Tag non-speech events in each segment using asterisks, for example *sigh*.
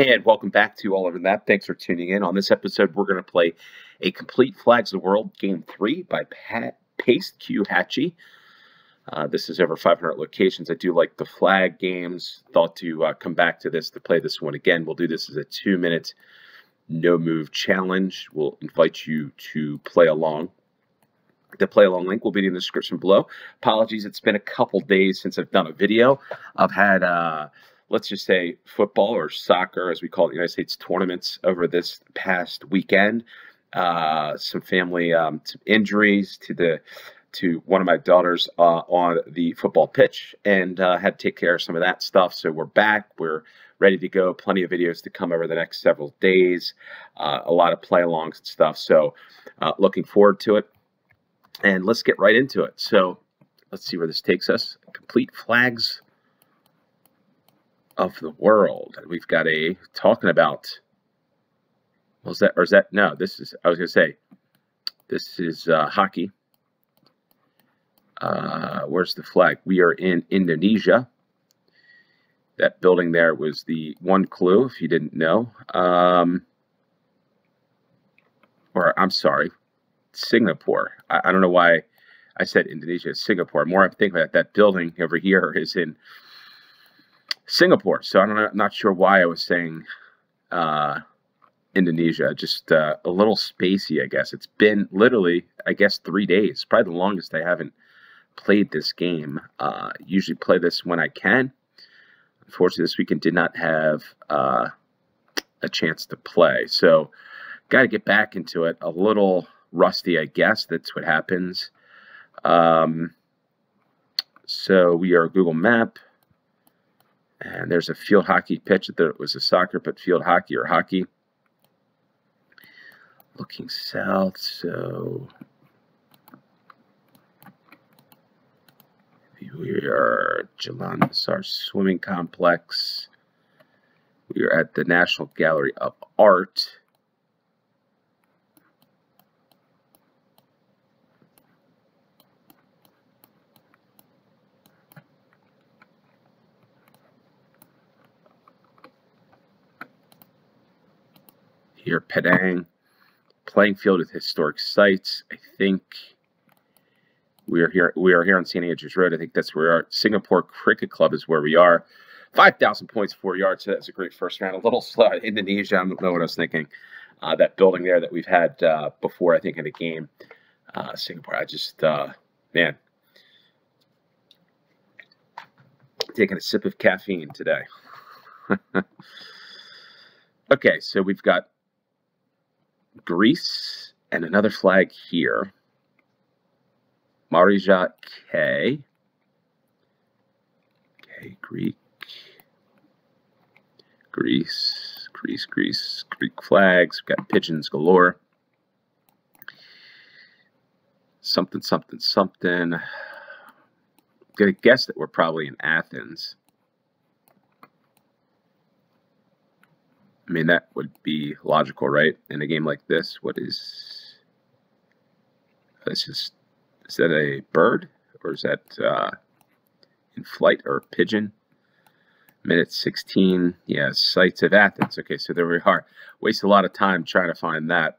And welcome back to All Over the Map. Thanks for tuning in. On this episode, we're going to play a complete Flags of the World Game 3 by Pat Paste Q Hatchie. Uh, this is over 500 locations. I do like the flag games. Thought to uh, come back to this to play this one again. We'll do this as a two minute no move challenge. We'll invite you to play along. The play along link will be in the description below. Apologies, it's been a couple days since I've done a video. I've had. Uh, let's just say football or soccer, as we call it, United States tournaments over this past weekend. Uh, some family um, some injuries to the to one of my daughters uh, on the football pitch, and uh, had to take care of some of that stuff. So we're back. We're ready to go. Plenty of videos to come over the next several days. Uh, a lot of play alongs and stuff. So uh, looking forward to it. And let's get right into it. So let's see where this takes us. Complete flags of the world. We've got a talking about. Was that or is that no? This is I was gonna say. This is uh, hockey. Uh, where's the flag? We are in Indonesia. That building there was the one clue, if you didn't know. Um, or I'm sorry, Singapore. I, I, don't know why I said Indonesia. Singapore. More I'm thinking about that building over here is in Singapore. So I'm not sure why I was saying uh, Indonesia. Just uh, a little spacey, I guess. It's been literally, I guess, three days. Probably the longest I haven't played this game. Uh, usually play this when I can. Unfortunately, this weekend did not have uh, a chance to play. So got to get back into it. A little rusty, I guess. That's what happens. Um, so we are Google Map. And there's a field hockey pitch. That it was a soccer, but field hockey or hockey. Looking south, so we are Jalan Besar Swimming Complex. We are at the National Gallery of Art. Here, Padang, playing field with historic sites. I think we are here. We are here on St. Andrews Road. I think that's where our Singapore Cricket Club is where we are. Five thousand points, four yards. So that's a great first round. A little slow. Indonesia. I don't know what I was thinking. Uh, that building there that we've had uh, before. I think in a game. Uh, Singapore. I just uh, man taking a sip of caffeine today. *laughs* okay, so we've got Greece, and another flag here. Marija K. Okay, Greek. Greece, Greece, Greece, Greek flags. We've got pigeons galore. Something, something, something. I'm gonna guess that we're probably in Athens. I mean, that would be logical, right? In a game like this, what is this? Is is that a bird or is that uh, in flight or a pigeon? Minute 16. Yeah, sites of Athens. Okay, so there we are. Waste a lot of time trying to find that.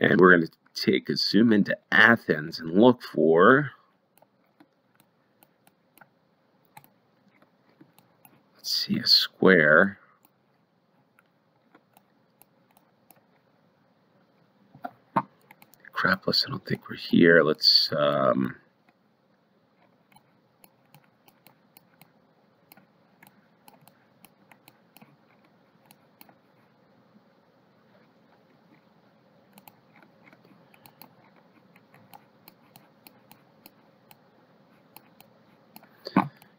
And we're going to take a zoom into Athens and look for Let's see, a square. Crapless, I don't think we're here. Let's, um,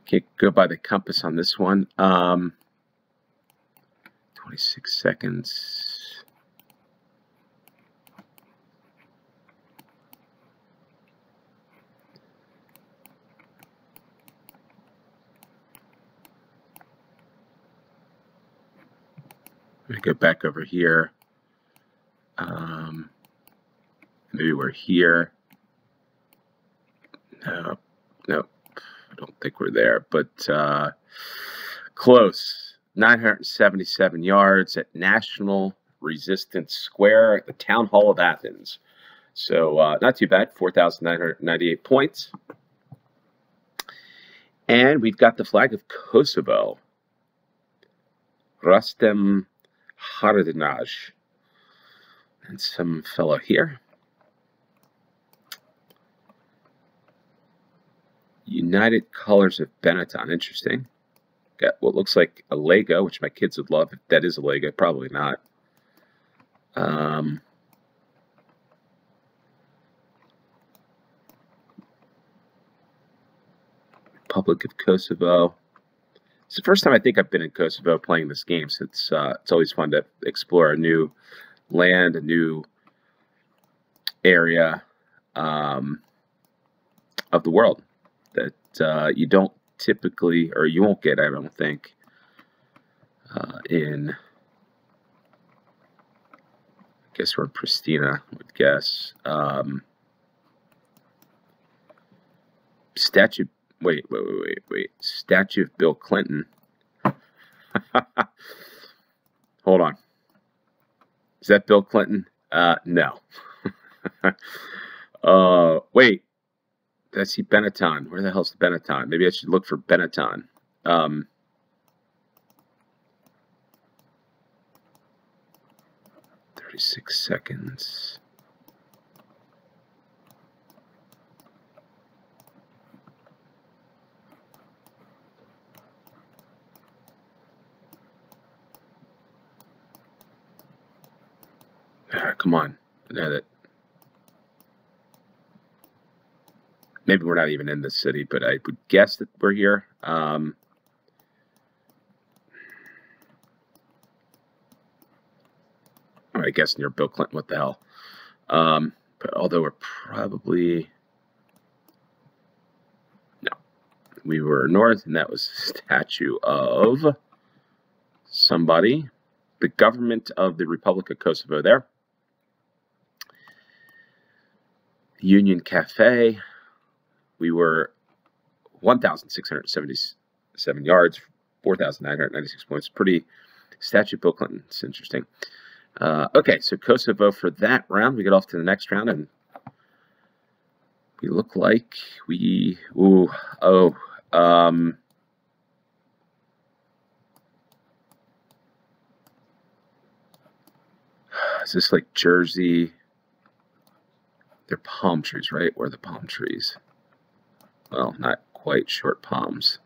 Okay, go by the compass on this one. Um, 26 seconds. Let me go back over here. Um, maybe we're here. No, no don't think we're there. But uh, Close. 977 yards at National Resistance Square at the Town Hall of Athens. So uh, not too bad. 4,998 points. And we've got the flag of Kosovo. Rustem Haradinaj. And some fellow here. United Colors of Benetton. Interesting. Got what looks like a Lego, which my kids would love. If that is a Lego, probably not. Um, Republic of Kosovo. It's the first time I think I've been in Kosovo playing this game, so it's uh, it's always fun to explore a new land, a new area um, of the world that uh, you don't typically, or you won't get, I don't think, uh, in, I guess where Pristina would guess. Um, statue, wait, wait, wait, wait, wait. Statue of Bill Clinton. *laughs* Hold on. Is that Bill Clinton? Uh, no. *laughs* uh, wait. Did I see Benetton? Where the hell's the Benetton? Maybe I should look for Benetton. Um, Thirty-six seconds. Come on. Now that maybe we're not even in the city, but I would guess that we're here. Um, I guess near Bill Clinton. What the hell? Um, but although we're probably no, we were north, and that was a *laughs* statue of somebody, the government of the Republic of Kosovo. There. Union Cafe. We were 1,677 yards, 4,996 points. Pretty statue Bill Clinton. It's interesting. Uh, okay, so Kosovo for that round. We get off to the next round, and we look like we. Ooh, oh. Um, is this like Jersey? They're palm trees, right? Where are the palm trees? Well, not quite short palms.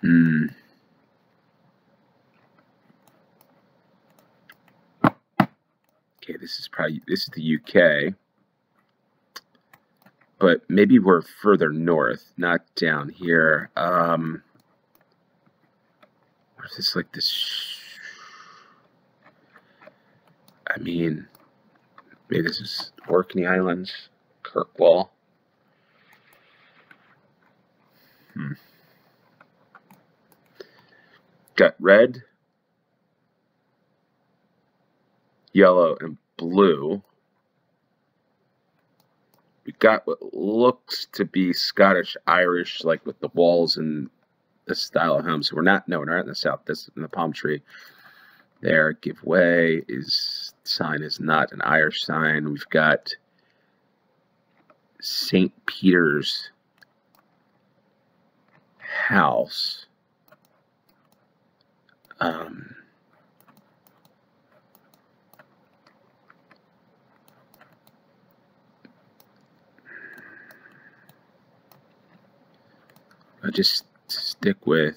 Hmm. Okay, this is probably this is the UK. But maybe we're further north, not down here. Um, or is this like this? I mean, maybe this is Orkney Islands, Kirkwall. Hmm. Got red, yellow, and blue. We got what looks to be Scottish Irish, like with the walls and the style of homes. So we're not, no, we're not in the south. This is in the palm tree there. Give way is sign is not an Irish sign. We've got St. Peter's house. Um, I just stick with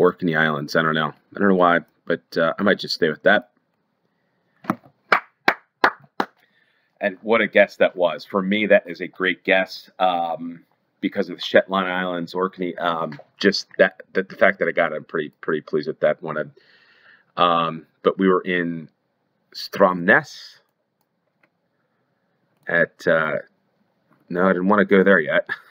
Orkney Islands. I don't know. I don't know why, but uh, I might just stay with that. And what a guess that was. For me, that is a great guess um, because of the Shetland Islands, Orkney. Um, just that, that the fact that I got it, I'm pretty pretty pleased with that one. Um, but we were in Stromness at uh, no, I didn't want to go there yet. *laughs*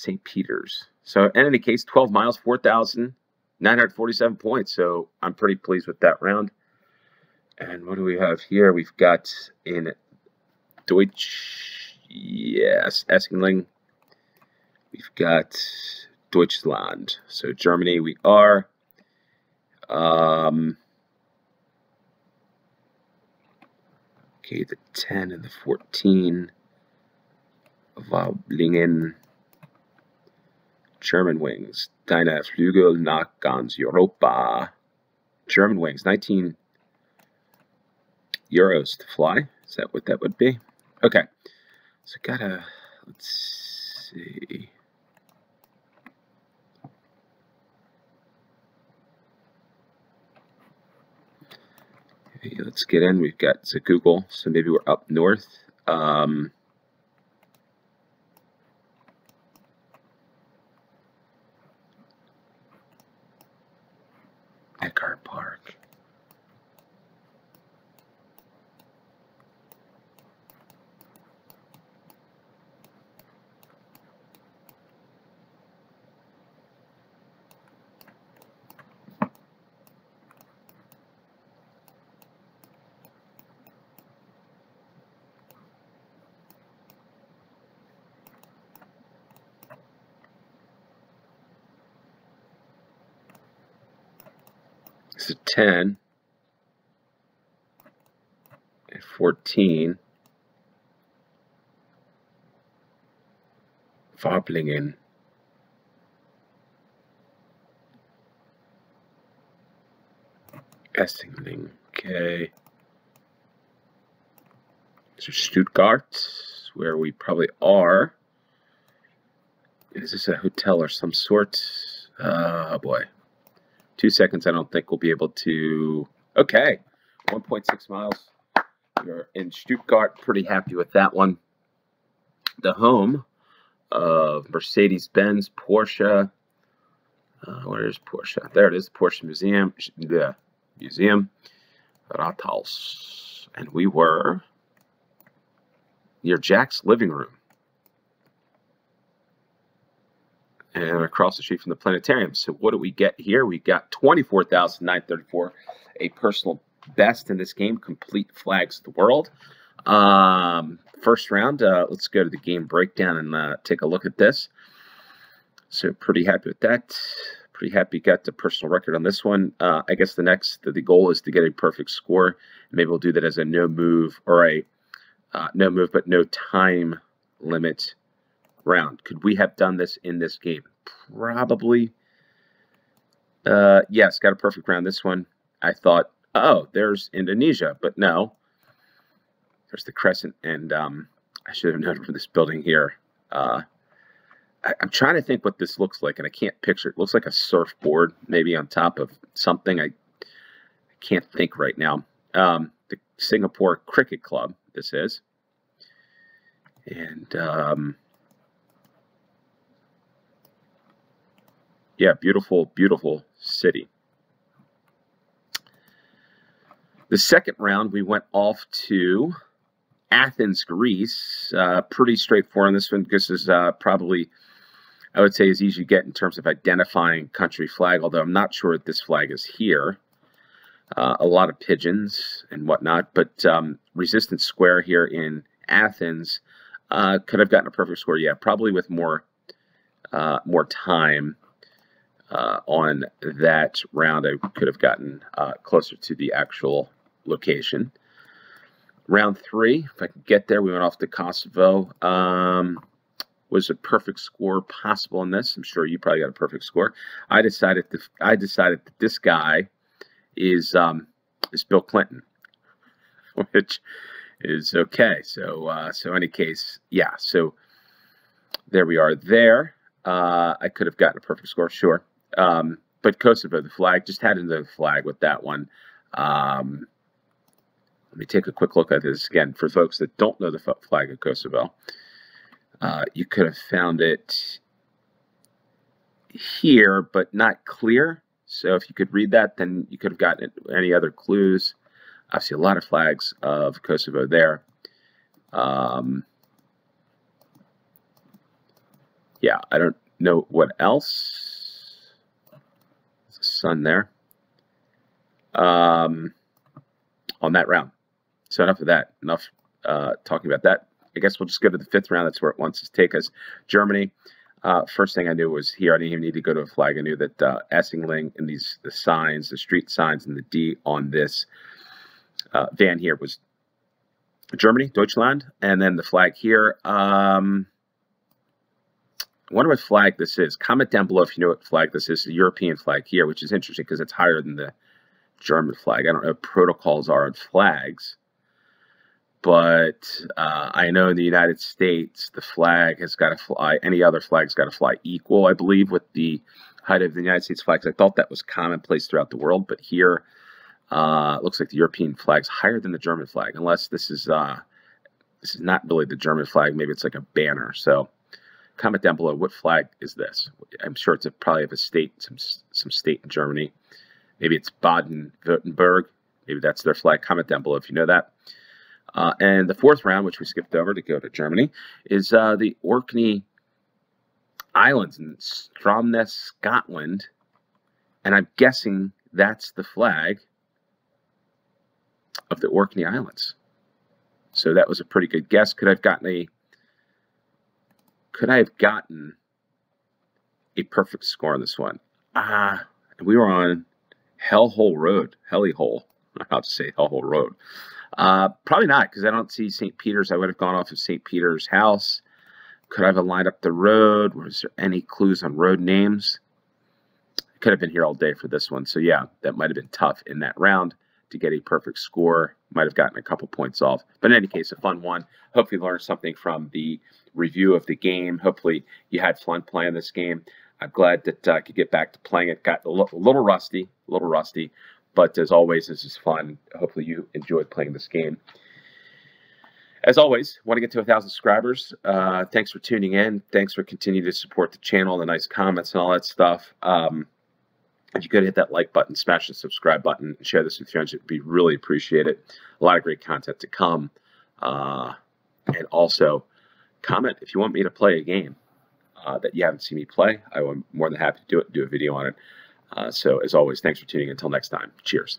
St. Peter's. So in any case, 12 miles, 4,947 points. So I'm pretty pleased with that round. And what do we have here? We've got in Deutsch. Yes, Essenling. We've got Deutschland. So Germany, we are. Um, okay, the 10 and the 14. Waiblingen. Germanwings. Deine Flügel nach ganz Europa. Germanwings, 19 euros to fly. Is that what that would be? Okay. So gotta, let's see. Let's get in. We've got to Google, so maybe we're up north. Um, A 10 and 14. Farblingen. Essingling. Okay. So Stuttgart, where we probably are. Is this a hotel or some sort? Oh boy. Two seconds, I don't think we'll be able to. Okay. 1.6 miles. We're in Stuttgart. Pretty happy with that one. The home of Mercedes Benz, Porsche. Uh, where is Porsche? There it is, Porsche Museum. The museum, Rathaus, and we were near Jack's living room, and across the street from the planetarium. So what do we get here? We got twenty-four thousand nine thirty-four, a personal best in this game. Complete flags of the world. Um, first round. Uh, let's go to the game breakdown and uh, take a look at this. So pretty happy with that. Pretty happy got the personal record on this one. Uh, I guess the next the goal is to get a perfect score. Maybe we'll do that as a no move or a uh, no move but no time limit round. Could we have done this in this game? Probably. Uh, yes, got a perfect round. This one, I thought, oh, there's Indonesia, but no. There's the crescent, and um, I should have known from this building here. Uh, I, am trying to think what this looks like, and I can't picture. It looks like a surfboard, maybe on top of something. I, I can't think right now. Um, the Singapore Cricket Club, this is. And um, yeah, beautiful, beautiful city. The second round, we went off to Athens, Greece. Uh, pretty straightforward on this one. This is uh, probably I would say as easy to get in terms of identifying country flag, although I'm not sure that this flag is here. Uh, a lot of pigeons and whatnot, but um, Resistance Square here in Athens uh, could have gotten a perfect score. Yeah, probably with more uh, more time uh, on that round, I could have gotten uh, closer to the actual location. Round three, if I could get there, we went off to Kosovo. Um, was a perfect score possible in this? I'm sure you probably got a perfect score. I decided to, I decided that this guy is um, is Bill Clinton, *laughs* which is okay. So uh, so any case, yeah. So there we are. There, uh, I could have gotten a perfect score, sure. Um, but Kosovo, the flag, just had another flag with that one. Um, let me take a quick look at this again for folks that don't know the flag of Kosovo. Uh, you could have found it here, but not clear. So if you could read that, then you could have gotten any other clues. I see a lot of flags of Kosovo there. Um, yeah, I don't know what else. Sun there. Um, on that round. So enough of that. Enough uh, talking about that. I guess we'll just go to the fifth round. That's where it wants to take us. Germany. Uh, first thing I knew was here. I didn't even need to go to a flag. I knew that uh, Essingling and these the signs, the street signs, and the D on this uh, van here was Germany, Deutschland, and then the flag here. Um, I wonder what flag this is. Comment down below if you know what flag this is. The European flag here, which is interesting because it's higher than the German flag. I don't know what protocols are on flags, but uh, I know in the United States the flag has got to fly. Any other flag's got to fly equal, I believe, with the height of the United States flags. I thought that was commonplace throughout the world, but here uh, looks like the European flag's higher than the German flag, unless this is uh, this is not really the German flag. Maybe it's like a banner. So comment down below what flag is this. I'm sure it's a, probably of a state, some some state in Germany. Maybe it's Baden-Württemberg. Maybe that's their flag. Comment down below if you know that. Uh, and the fourth round, which we skipped over to go to Germany, is uh, the Orkney Islands in Stromness, Scotland. And I'm guessing that's the flag of the Orkney Islands. So that was a pretty good guess. Could I have gotten a could I have gotten a perfect score on this one? Ah, we were on Hellhole Road, Helly Hole. I'm about to say Hellhole Road. Uh, probably not, because I don't see St. Peter's. I would have gone off of St. Peter's house. Could I have lined up the road? Was there any clues on road names? I could have been here all day for this one. So, yeah, that might have been tough in that round to get a perfect score. Might have gotten a couple points off. But in any case, a fun one. Hopefully, you learned something from the review of the game. Hopefully, you had fun playing this game. I'm glad that uh, I could get back to playing it. Got a little rusty, a little rusty, but as always, this is fun. Hopefully, you enjoyed playing this game. As always, want to get to a thousand subscribers. Uh, thanks for tuning in. Thanks for continuing to support the channel, the nice comments and all that stuff. Um, if you could hit that like button, smash the subscribe button, and share this with friends, it'd be really appreciated. A lot of great content to come. Uh, and also, comment if you want me to play a game uh, that you haven't seen me play. I'm more than happy to do it, do a video on it. Uh, so, as always, thanks for tuning in. Until next time, cheers.